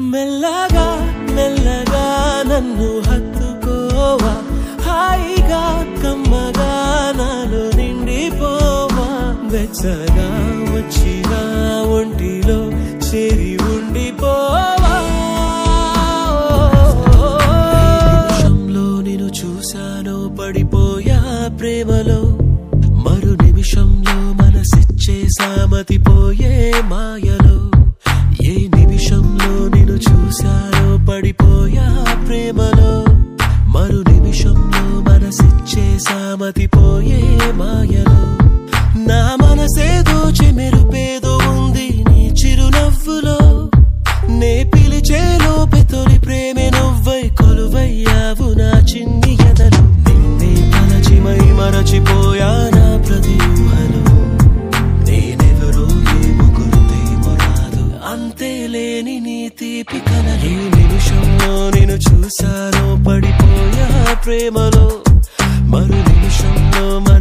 మెల్లగా మెల్లగా నన్ను హత్తుకోవా. హాయిగా కమ్మగా నాలో నిండిపోవా. వెచ్చగా వచ్చిన ఒంటిలో చేరి ఉండిపోవా. నిమిషంలో నేను చూశాను పడిపోయా ప్రేమలో. మరు నిమిషంలో మనసిచ్చే సామతిపోయే మాయలో. మతిపోయే సామతిపోయే మాయలో. నా మనసేదో చెమెరుపేదో ఉంది నీ చిరునవ్వులో. నే పిలిచే లోపే తొలి ప్రేమే నువ్వై కొలువయ్యావు నా చిన్ని ఎదలు. నిన్నే పలచిమై మరచిపోయా నా ప్రతి ఊహలో. నేనెవరో ఏమో గుర్తేమో రాదు అంతే లేని నీ తీపి కలలు నిమిషంలో నేను చూశాను పడిపోయా ప్రేమలో. మరు నిమిషంలో మనసిచ్చేసా